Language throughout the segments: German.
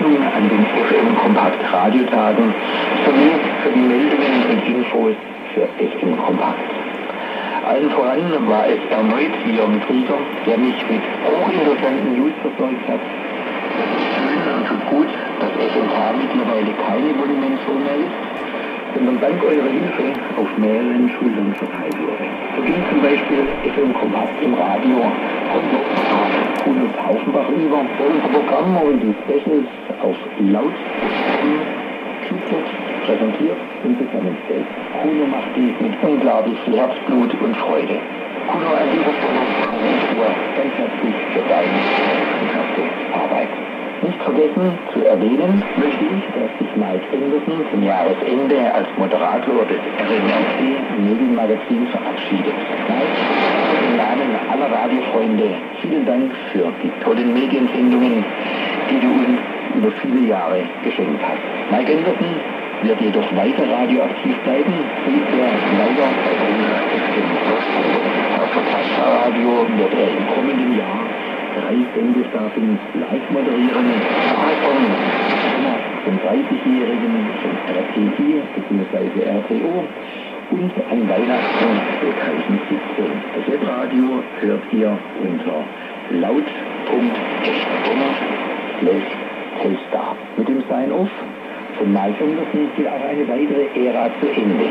Teilnahme an den FM Kompakt Radiotagen sowie für die Meldungen und Infos für FM Kompakt. Allen voran war es erneut Jörn Krieger, der mich mit hochinteressanten News versorgt hat. Schön und tut gut, dass FMK mittlerweile keine Monumentshow mehr ist, sondern dank eurer Hilfe auf mehreren Schultern verteilt wurde. So ging zum Beispiel FM Kompakt im Radio von Kuno Taufenbach über, unser Programm und die Specials auf laut präsentiert und zusammenstellt. Kuno macht dies mit unglaublich viel Herzblut und Freude. Kuno, an dieser Stelle ganz herzlich für deine harte Arbeit. Nicht vergessen zu erwähnen möchte ich, dass sich Mike Anderson zum Jahresende als Moderator des RMRC Medienmagazins verabschiedet. Im Namen aller Radiofreunde vielen Dank für die tollen Mediensendungen, die du uns über viele Jahre geschenkt hast. Mike Anderson wird jedoch weiter radioaktiv bleiben, wie er leider bei der Radio wird er im kommenden Jahr drei Sendestaffeln live moderieren. Davon 30-Jährigen von RTI bzw. RTO und an Weihnachten Kreisen 17. Das Webradio hört ihr unter laut.fm slash Telstar. Mit dem Sign-Off von Mike Anderson geht auch eine weitere Ära zu Ende.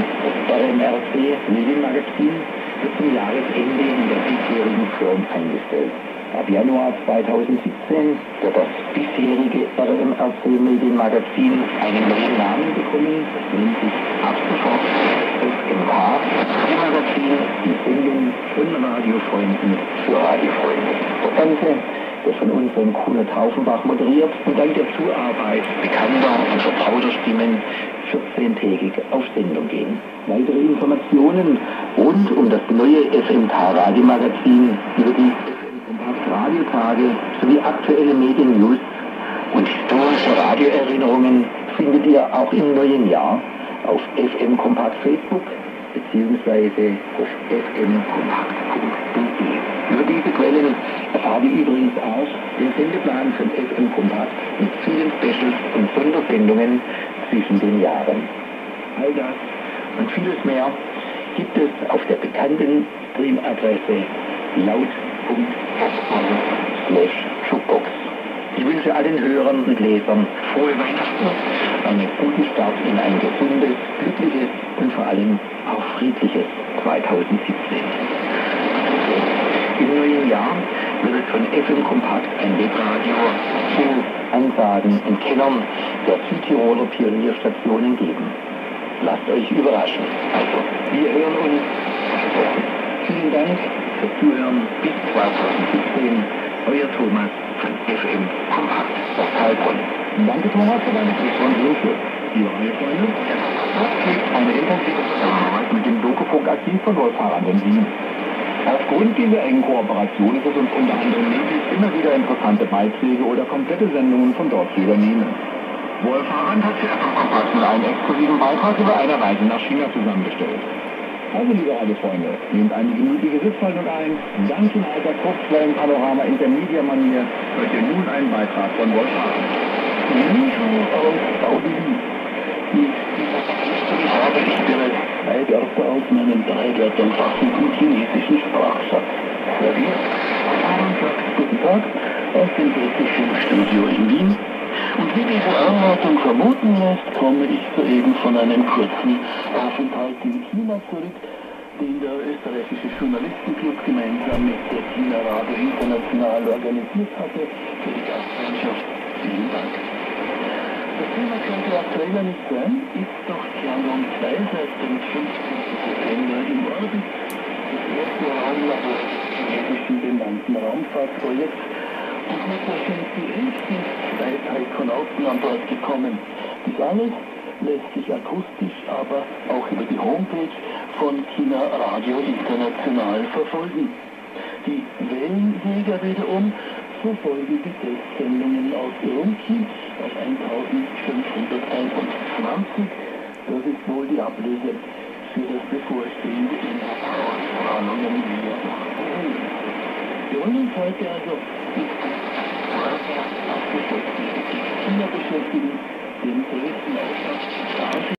Das RMRC Medienmagazin wird zum Jahresende in der diesjährigen Form eingestellt. Ab Januar 2017 wird das bisherige RMRC Medienmagazin einen neuen Namen bekommen, nennt sich ab sofort SMK Magazin, die Sendung von Radiofreunden für Radiofreunde. Das Ganze wird von unserem Kuno Taufenbach moderiert und dank der Zuarbeit bekannter und vertrauter Stimmen 14-tägig auf Sendung gehen. Weitere Informationen rund um das neue FMK Radiomagazin über die Radiotage sowie aktuelle Mediennews und historische Radioerinnerungen findet ihr auch im neuen Jahr auf FM Kompakt Facebook bzw. auf fmkompakt.de. Über diese Quellen erfahrt ihr übrigens auch den Sendeplan von FM Kompakt mit vielen Specials und Sondersendungen zwischen den Jahren. All das und vieles mehr gibt es auf der bekannten Streamadresse laut.fm slash Jukebox. Ich wünsche allen Hörern und Lesern frohe Weihnachten, einen guten Start in ein gesundes, glückliches und vor allem auch friedliches 2017. Im neuen Jahr wird es von FM Kompakt ein Webradio zu Ansagen und Kennern der Südtiroler Pionierstationen geben. Lasst euch überraschen. Also, wir hören uns. Vielen Dank Zuhören. Bis 2017. Euer Thomas von FM Kompakt aus Heilbronn. Danke Thomas für deine Tipps und Hilfe. Liebe Freunde, das eine intensive Zusammenarbeit mit dem Dokufunk-Archiv von Wolffahrern in Wien. Aufgrund dieser engen Kooperation ist es uns unter anderem möglich, immer wieder interessante Beiträge oder komplette Sendungen von dort zu übernehmen. Wolfharand hat für FM Kompakt einen exklusiven Beitrag über eine Reise nach China zusammengestellt. Also, liebe Freunde, nehmt eine gemütliche Sitzhaltung ein. Ganz in alter Kurzwellenpanorama Intermedia-Manier hört ihr nun einen Beitrag von Wolf Hahn. Nicho aus Saudi. Mit habe ich bereits zwei Wörter aus meinem drei Wörtern fassenden chinesischen Sprachschatz serviert. Guten Tag aus dem britischen Studio in Wien. Und wie diese Anleitung vermuten lässt, komme ich soeben von einem kurzen Aufenthalt in China zurück, den der österreichische Journalistenclub gemeinsam mit der China Radio International organisiert hatte für die Gastfreundschaft. Vielen Dank. Das Thema könnte aktueller nicht sein, ist doch Tiangong 2 seit dem 15. September im Orbit, das erste Raumlabor des chinesischen bemannten Raumfahrtprojekts zwei Taikonauten an Bord gekommen. Dies alles lässt sich akustisch, aber auch über die Homepage von China Radio International verfolgen. Die Wellenjäger wiederum verfolgen die Testsendungen aus Urumqi auf 1521. Das ist wohl die Ablöse für das bevorstehende Ausstrahlungen via Wir wollen uns heute also mit China beschäftigen, den größten Ausland